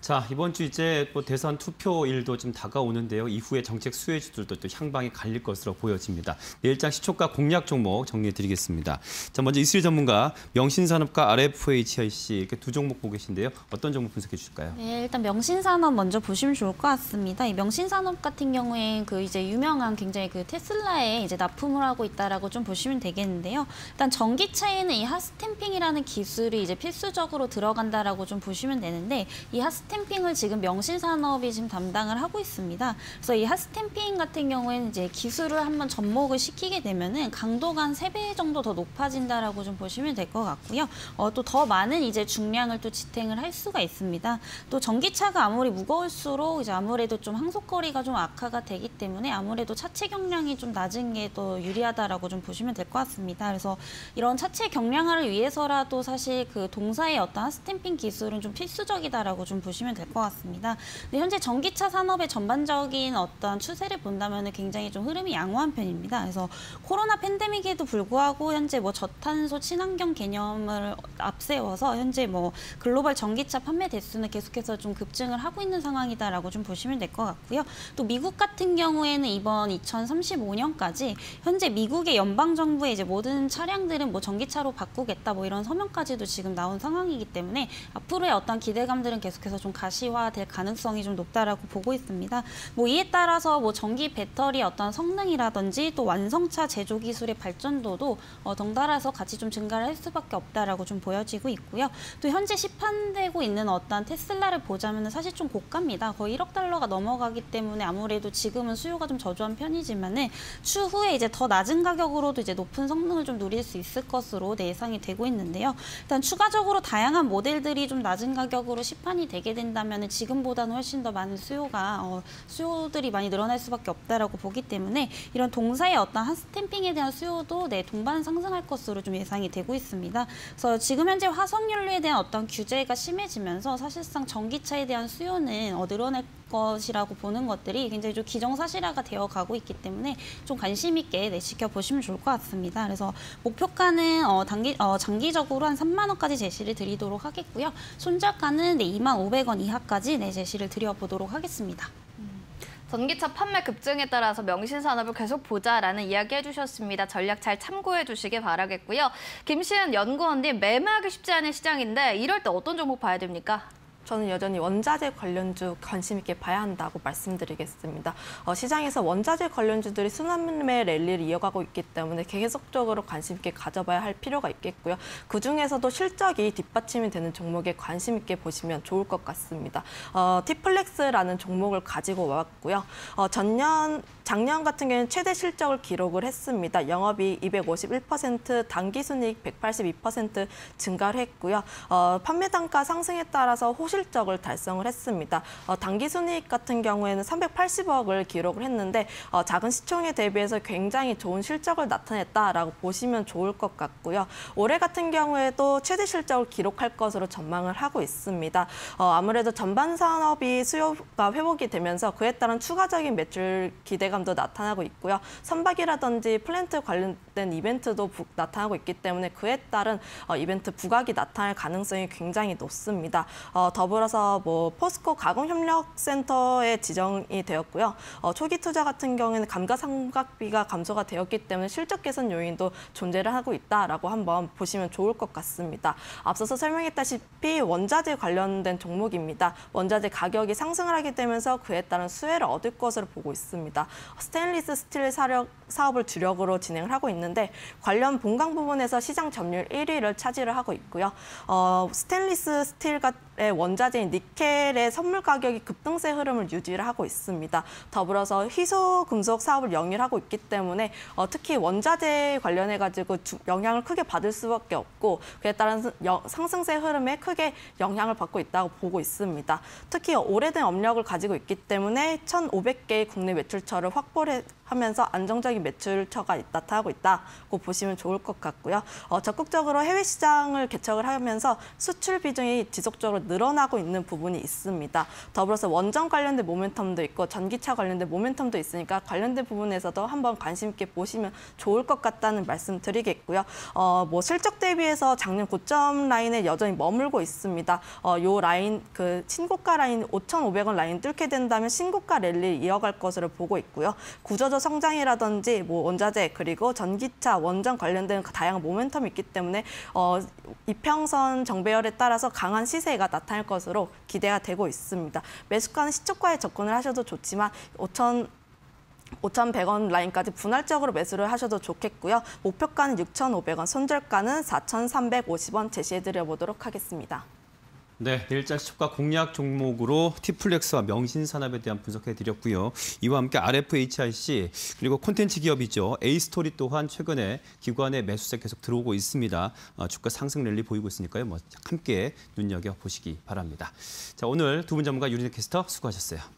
자, 이번 주 이제 뭐 대선 투표일도 좀 다가오는데요. 이후에 정책 수혜주들도 또 향방이 갈릴 것으로 보여집니다. 내일장 시초가 공략 종목 정리해 드리겠습니다. 자, 먼저 이슬 전문가 명신산업과 RFHIC 이렇게 두 종목 보고 계신데요. 어떤 종목 분석해 주실까요? 네, 일단 명신산업 먼저 보시면 좋을 것 같습니다. 이 명신산업 같은 경우엔 그 이제 유명한 굉장히 그 테슬라에 이제 납품을 하고 있다라고 좀 보시면 되겠는데요. 일단 전기차에는 이 핫스탬핑이라는 기술이 이제 필수적으로 들어간다라고 좀 보시면 되는데 이 핫스탬 핫스탬핑을 지금 명신산업이 지금 담당을 하고 있습니다. 그래서 이 핫스탬핑 같은 경우에는 이제 기술을 한번 접목을 시키게 되면은 강도가 한 세 배 정도 더 높아진다라고 좀 보시면 될 것 같고요. 어, 또 더 많은 이제 중량을 또 지탱을 할 수가 있습니다. 또 전기차가 아무리 무거울수록 이제 아무래도 좀 항속거리가 좀 악화가 되기 때문에 아무래도 차체 경량이 좀 낮은 게 더 유리하다라고 좀 보시면 될 것 같습니다. 그래서 이런 차체 경량화를 위해서라도 사실 그 동사의 어떤 핫스탬핑 기술은 좀 필수적이다라고 좀 보시면 보시면 될 것 같습니다. 근데 현재 전기차 산업의 전반적인 어떤 추세를 본다면 굉장히 좀 흐름이 양호한 편입니다. 그래서 코로나 팬데믹에도 불구하고 현재 뭐 저탄소 친환경 개념을 앞세워서 현재 뭐 글로벌 전기차 판매 대수는 계속해서 좀 급증을 하고 있는 상황이다라고 좀 보시면 될 것 같고요. 또 미국 같은 경우에는 이번 2035년까지 현재 미국의 연방 정부의 이제 모든 차량들은 뭐 전기차로 바꾸겠다 뭐 이런 서명까지도 지금 나온 상황이기 때문에 앞으로의 어떤 기대감들은 계속해서 좀 가시화될 가능성이 좀 높다라고 보고 있습니다. 뭐 이에 따라서 뭐 전기 배터리 어떤 성능이라든지 또 완성차 제조 기술의 발전도도 어, 덩달아서 같이 좀 증가를 할 수밖에 없다라고 좀 보여지고 있고요. 또 현재 시판되고 있는 어떤 테슬라를 보자면 사실 좀 고가입니다. 거의 1억 달러가 넘어가기 때문에 아무래도 지금은 수요가 좀 저조한 편이지만은 추후에 이제 더 낮은 가격으로도 이제 높은 성능을 좀 누릴 수 있을 것으로 예상이 되고 있는데요. 일단 추가적으로 다양한 모델들이 좀 낮은 가격으로 시판이 되게 된 된다면 지금보다는 훨씬 더 많은 수요가 어, 수요들이 많이 늘어날 수밖에 없다라고 보기 때문에 이런 동사의 어떤 한 스탬핑에 대한 수요도 네, 동반 상승할 것으로 좀 예상이 되고 있습니다. 그래서 지금 현재 화석연료에 대한 어떤 규제가 심해지면서 사실상 전기차에 대한 수요는 어, 늘어날 것이라고 보는 것들이 굉장히 좀 기정사실화가 되어 가고 있기 때문에 좀 관심 있게 네, 지켜보시면 좋을 것 같습니다. 그래서 목표가는 어, 단기, 어, 장기적으로 한 3만 원까지 제시를 드리도록 하겠고요. 손절가는 네, 2만 500원 이하까지 내 제시를 드려보도록 하겠습니다. 전기차 판매 급증에 따라서 명신산업을 계속 보자라는 이야기 해주셨습니다. 전략 잘 참고해 주시길 바라겠고요. 김시은 연구원님 매매하기 쉽지 않은 시장인데 이럴 때 어떤 종목 봐야 됩니까? 저는 여전히 원자재 관련주 관심 있게 봐야 한다고 말씀드리겠습니다. 어, 시장에서 원자재 관련주들이 순환매 랠리를 이어가고 있기 때문에 계속적으로 관심 있게 가져봐야 할 필요가 있겠고요. 그중에서도 실적이 뒷받침이 되는 종목에 관심 있게 보시면 좋을 것 같습니다. 어, 티플렉스라는 종목을 가지고 왔고요. 어, 전년 작년 같은 경우는 최대 실적을 기록을 했습니다. 영업이 251%, 당기순이익 182% 증가를 했고요. 어, 판매 단가 상승에 따라서 호실적을 달성을 했습니다. 어, 당기순이익 같은 경우에는 380억을 기록을 했는데 어, 작은 시총에 대비해서 굉장히 좋은 실적을 나타냈다라고 보시면 좋을 것 같고요. 올해 같은 경우에도 최대 실적을 기록할 것으로 전망을 하고 있습니다. 어, 아무래도 전반 산업이 수요가 회복이 되면서 그에 따른 추가적인 매출 기대가 기대감도 나타나고 있고요. 선박이라든지 플랜트 관련된 이벤트도 부, 나타나고 있기 때문에 그에 따른 어, 이벤트 부각이 나타날 가능성이 굉장히 높습니다. 어, 더불어서 뭐 포스코 가공협력센터에 지정이 되었고요. 어, 초기 투자 같은 경우에는 감가상각비가 감소가 되었기 때문에 실적 개선 요인도 존재를 하고 있다라고 한번 보시면 좋을 것 같습니다. 앞서서 설명했다시피 원자재 관련된 종목입니다. 원자재 가격이 상승을 하게 되면서 그에 따른 수혜를 얻을 것으로 보고 있습니다. 스테인리스 스틸 사력, 사업을 주력으로 진행을 하고 있는데 관련 본강 부분에서 시장 점유율 1위를 차지를 하고 있고요. 어, 스테인리스 스틸의 원자재인 니켈의 선물 가격이 급등세 흐름을 유지를 하고 있습니다. 더불어서 희소 금속 사업을 영위하고 있기 때문에 어, 특히 원자재 관련해 가지고 영향을 크게 받을 수밖에 없고 그에 따른 상승세 흐름에 크게 영향을 받고 있다고 보고 있습니다. 특히 오래된 업력을 가지고 있기 때문에 1,500개의 국내 매출처를 확보를 하면서 안정적인 매출처가 나타나고 있다고 보시면 좋을 것 같고요. 어, 적극적으로 해외 시장을 개척을 하면서 수출 비중이 지속적으로 늘어나 응원하고 있는 부분이 있습니다. 더불어서 원전 관련된 모멘텀도 있고 전기차 관련된 모멘텀도 있으니까 관련된 부분에서도 한번 관심 있게 보시면 좋을 것 같다는 말씀 드리겠고요. 어, 뭐 실적 대비해서 작년 고점 라인에 여전히 머물고 있습니다. 어, 요 라인 그 신고가 라인 5,500원 라인 뚫게 된다면 신고가 랠리 이어갈 것으로 보고 있고요. 구조적 성장이라든지 뭐 원자재 그리고 전기차 원전 관련된 다양한 모멘텀이 있기 때문에 어, 이평선 정배열에 따라서 강한 시세가 나타날 것으로 기대가 되고 있습니다. 매수가는 시초가에 접근을 하셔도 좋지만 5천 5,100원 라인까지 분할적으로 매수를 하셔도 좋겠고요. 목표가는 6,500원, 손절가는 4,350원 제시해드려 보도록 하겠습니다. 네, 내일장 시초가 공략 종목으로 티플렉스와 명신산업에 대한 분석해드렸고요. 이와 함께 RFHIC 그리고 콘텐츠 기업이죠. A스토리 또한 최근에 기관의 매수세 계속 들어오고 있습니다. 어, 주가 상승 랠리 보이고 있으니까요. 뭐 함께 눈여겨보시기 바랍니다. 자, 오늘 두 분 전문가 유리네 캐스터 수고하셨어요.